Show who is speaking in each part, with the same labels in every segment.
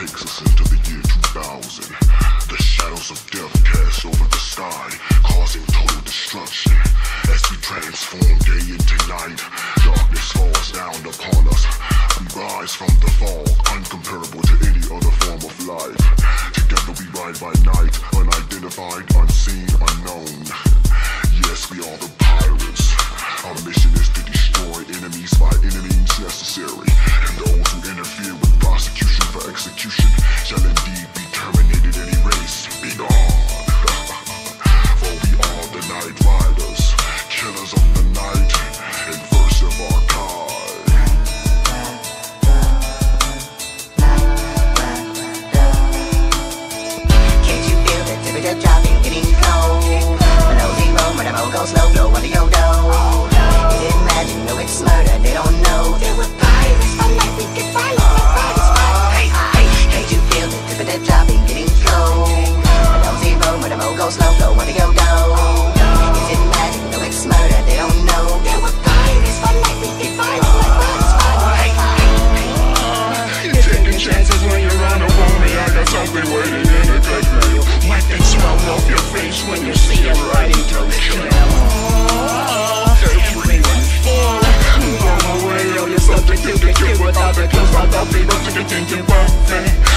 Speaker 1: takes us into the year 2000. The shadows of death cast over the sky, causing total destruction. As we transform day into night, darkness falls down upon us. We rise from the fog, uncomparable to any other form of life. Together we ride by night, unidentified, unseen, unknown. Yes, we are the pirates. Our mission is to destroy enemies by any means necessary.
Speaker 2: Slow,
Speaker 3: low, low on the old good mood Wipe that smile off your face when you. see a writing direction Go away, all your subjectivity Without the clothes, my body, but you can think you're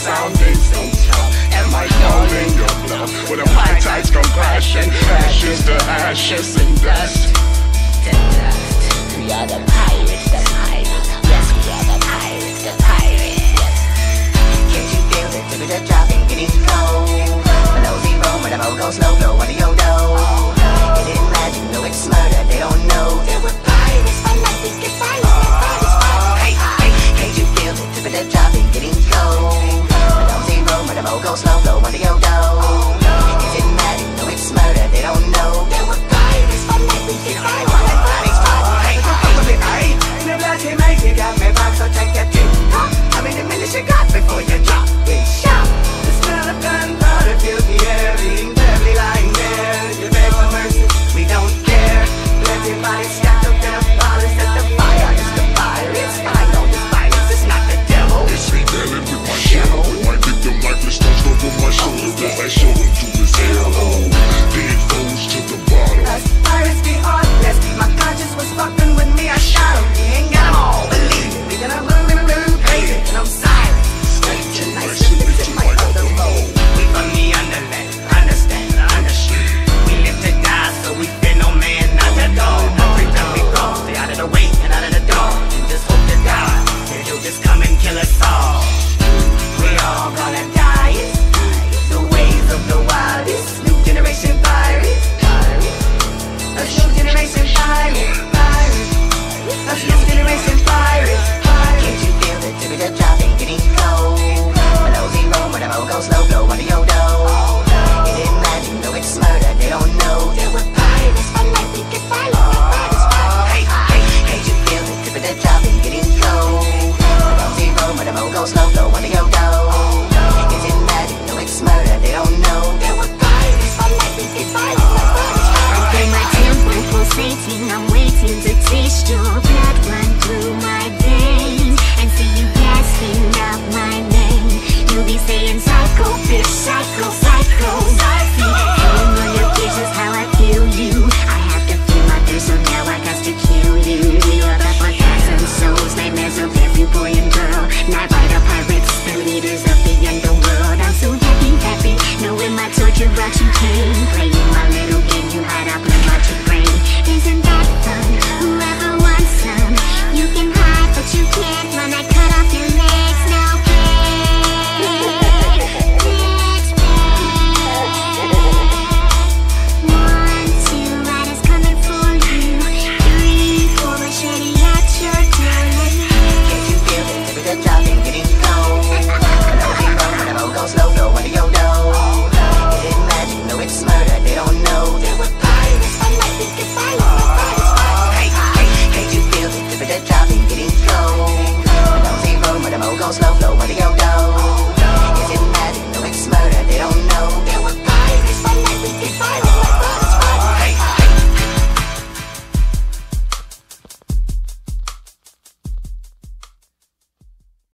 Speaker 3: sounding so tough. Am I calling your bluff? When the high tides come crashing, ashes to ashes and dust.
Speaker 2: To dust. We are the pirates, the pirates. Yes, we are the pirates, the pirates. Can't you feel the temperature dropping, getting cold? Below zero,
Speaker 4: but I'm old, go
Speaker 2: slow, blow
Speaker 5: on the old.